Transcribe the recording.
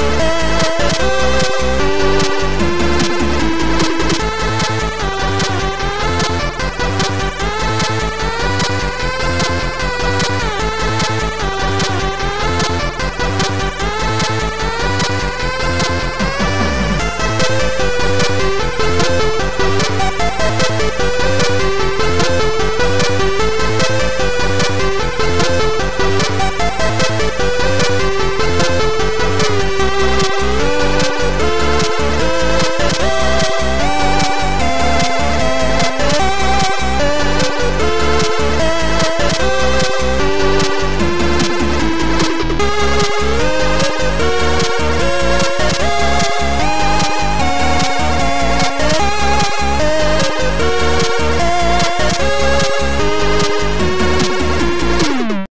Música